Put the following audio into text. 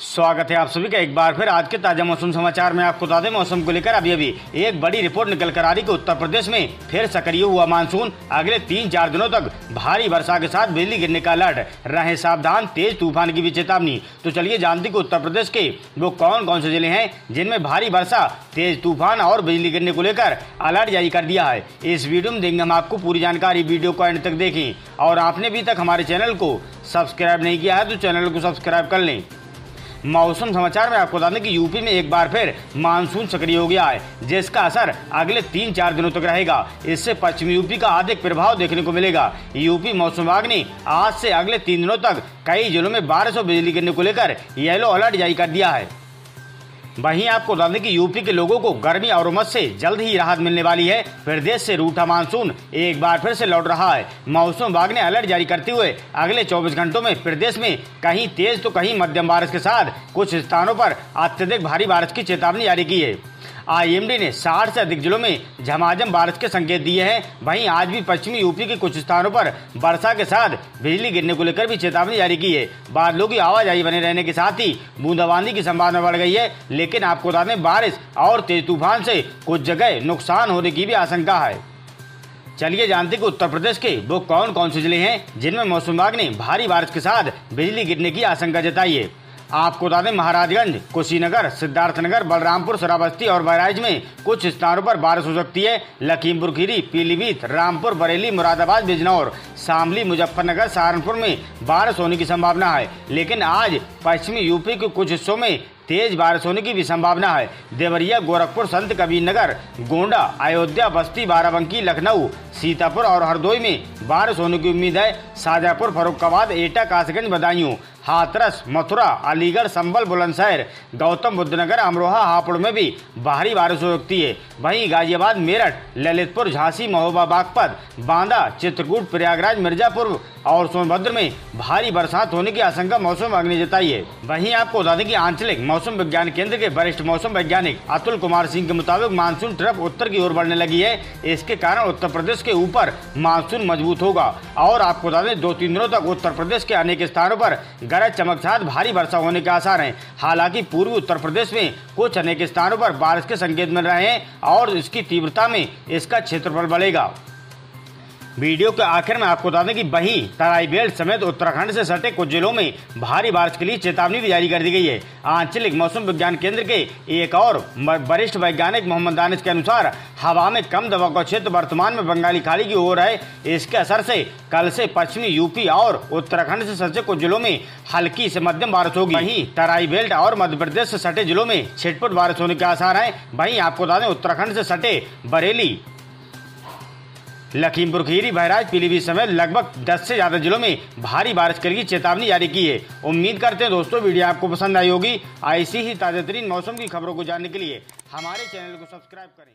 स्वागत है आप सभी का एक बार फिर आज के ताज़ा मौसम समाचार में आपको बता दें मौसम को लेकर अभी अभी एक बड़ी रिपोर्ट निकल कर आ रही कि उत्तर प्रदेश में फिर सक्रिय हुआ मानसून। अगले तीन चार दिनों तक भारी वर्षा के साथ बिजली गिरने का अलर्ट। रहे सावधान, तेज तूफ़ान की भी चेतावनी। तो चलिए जानते कि उत्तर प्रदेश के वो कौन कौन से ज़िले हैं जिनमें भारी वर्षा, तेज तूफ़ान और बिजली गिरने को लेकर अलर्ट जारी कर दिया है। इस वीडियो में देंगे हम आपको पूरी जानकारी वीडियो को एंड तक देखें। और आपने अभी तक हमारे चैनल को सब्सक्राइब नहीं किया है तो चैनल को सब्सक्राइब कर लें। मौसम समाचार में आपको बता दें कि यूपी में एक बार फिर मानसून सक्रिय हो गया है, जिसका असर अगले तीन चार दिनों तक रहेगा। इससे पश्चिमी यूपी का अधिक प्रभाव देखने को मिलेगा। यूपी मौसम विभाग ने आज से अगले तीन दिनों तक कई जिलों में बारिश और बिजली गिरने को लेकर येलो अलर्ट जारी कर दिया है। वहीं आपको बता दें कि यूपी के लोगों को गर्मी और उमस से जल्द ही राहत मिलने वाली है। प्रदेश से रूठा मानसून एक बार फिर से लौट रहा है। मौसम विभाग ने अलर्ट जारी करते हुए अगले 24 घंटों में प्रदेश में कहीं तेज तो कहीं मध्यम बारिश के साथ कुछ स्थानों पर अत्यधिक भारी बारिश की चेतावनी जारी की है। आईएमडी ने 60 से अधिक जिलों में झमाझम बारिश के संकेत दिए हैं। वहीं आज भी पश्चिमी यूपी के कुछ स्थानों पर वर्षा के साथ बिजली गिरने को लेकर भी चेतावनी जारी की है। बादलों की आवाजाही बने रहने के साथ ही बूंदाबांदी की संभावना बढ़ गई है, लेकिन आपको बता दें, बारिश और तेज तूफ़ान से कुछ जगह नुकसान होने की भी आशंका है। चलिए जानते कि उत्तर प्रदेश के वो कौन कौन से ज़िले हैं जिनमें मौसम विभाग ने भारी बारिश के साथ बिजली गिरने की आशंका जताई है। आपको बता दें, महाराजगंज, कुशीनगर, सिद्धार्थनगर, बलरामपुर श्रावस्ती और बहराइच में कुछ स्थानों पर बारिश हो सकती है। लखीमपुर, खीरी, पीलीभीत, रामपुर, बरेली, मुरादाबाद, बिजनौर, शामली, मुजफ्फरनगर, सहारनपुर में बारिश होने की संभावना है। लेकिन आज पश्चिमी यूपी के कुछ हिस्सों में तेज बारिश होने की भी संभावना है। देवरिया, गोरखपुर, संत कबीर नगर गोंडा, अयोध्या, बस्ती, बाराबंकी, लखनऊ, सीतापुर और हरदोई में बारिश होने की उम्मीद है। शाजापुर, फरुखाबाद, एटा, कासगंज बदायूं हाथरस, मथुरा, अलीगढ़, संबल, बुलंदशहर, गौतम बुद्ध नगर अमरोहा, हापुड़ में भी भारी बारिश हो सकती है। वहीं गाजियाबाद, मेरठ, ललितपुर, झांसी, महोबा, बागपत, बांदा, चित्रकूट, प्रयागराज, मिर्जापुर और सोनभद्र में भारी बरसात होने की आशंका मौसम विभाग ने जताई है। वहीं आपको बता दें कि आंचलिक मौसम विज्ञान केंद्र के वरिष्ठ मौसम वैज्ञानिक अतुल कुमार सिंह के मुताबिक मानसून ट्रफ उत्तर की ओर बढ़ने लगी है। इसके कारण उत्तर प्रदेश के ऊपर मानसून मज़बूत होगा। और आपको बता दें दो तीन दिनों तक उत्तर प्रदेश के अनेक स्थानों पर गरज चमक साथ भारी वर्षा होने के आसार हैं। हालाँकि पूर्वी उत्तर प्रदेश में कुछ अनेक स्थानों पर बारिश के संकेत मिल रहे हैं और इसकी तीव्रता में इसका क्षेत्रफल बढ़ेगा। वीडियो के आखिर में आपको बता दें कि वहीं तराई बेल्ट समेत उत्तराखंड से सटे कुछ जिलों में भारी बारिश के लिए चेतावनी भी जारी कर दी गई है। आंचलिक मौसम विज्ञान केंद्र के एक और वरिष्ठ वैज्ञानिक मोहम्मद दानिश के अनुसार, हवा में कम दबाव का क्षेत्र वर्तमान में बंगाली खाड़ी की ओर है। इसके असर से कल से पश्चिमी यूपी और उत्तराखंड से सटे कुछ जिलों में हल्की से मध्यम बारिश होगी। वहीं तराई बेल्ट और मध्य प्रदेश से सटे जिलों में छिटपुट बारिश होने के आसार है। वहीं आपको बता दें, उत्तराखंड से सटे बरेली लखीमपुर खीरी बहराइच पीलीभीत समेत लगभग 10 से ज़्यादा जिलों में भारी बारिश करने की चेतावनी जारी की है। उम्मीद करते हैं दोस्तों, वीडियो आपको पसंद आई होगी। ऐसी ही ताज़ा तरीन मौसम की खबरों को जानने के लिए हमारे चैनल को सब्सक्राइब करें।